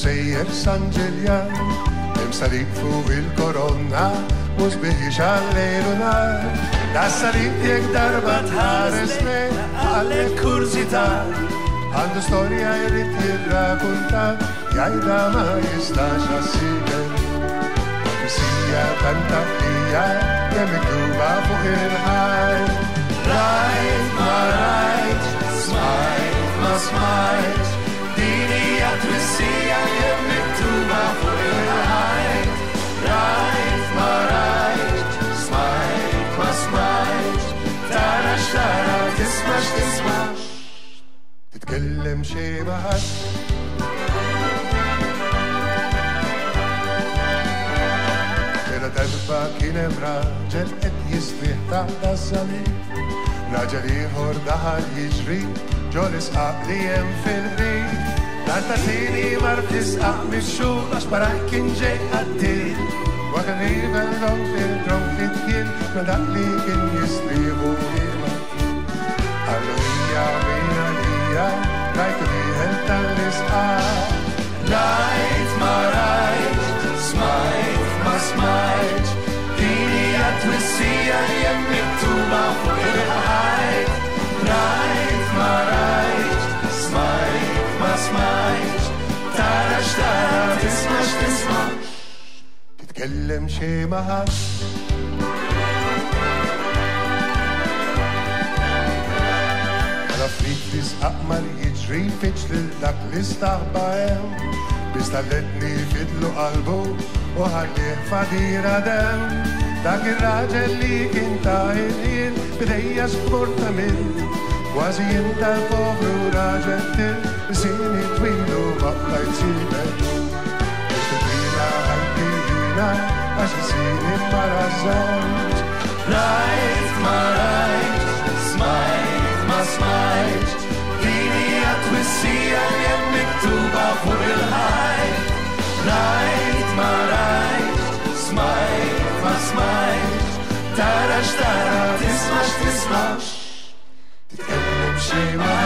msejjer sanġiljan Imsarik fu il-koronna Mux biħiċ għallejlu nar Dassarik jek darba tħares me Għalle kurzita Għandu storja jrit jirrakunta Jajda ma jistax għassiben Msija tanta fija Jemikduba fuq il-ħar kellem وسلم شي بعد Darba kienem raġel et jisbih taħta s-salim Raġel ieħor daħal jiġri ġolis qaqli jem fil ri Tata tini mar tisqaq mix-xhur għax baraj kien ġej għaddil Waħan ivel rom fil-rom fit-tjil ma daqli kien jisbiħu ilma Għalija minn għalija Kajt riħel tal-risqa Rajt ma rajt Smajt ma smajt Dini għat-missija jem miktuba fuq il-ħajt Rajt ma rajt Smajt ma smajt Tara xtara tisma xtisma Titkellem xie maħat Għala tisqaq marija rinfiċ lillak nistaħ baħew Bista letni fidlu qalbu u ħallih fadira dew Dak il-raġel li kinta il-ħin bidejja skurta mill Kważi jinta povru raġel til Sini twilu maqla jtsibet Bistubila għalbi jina għax sini marazzont Rajt know?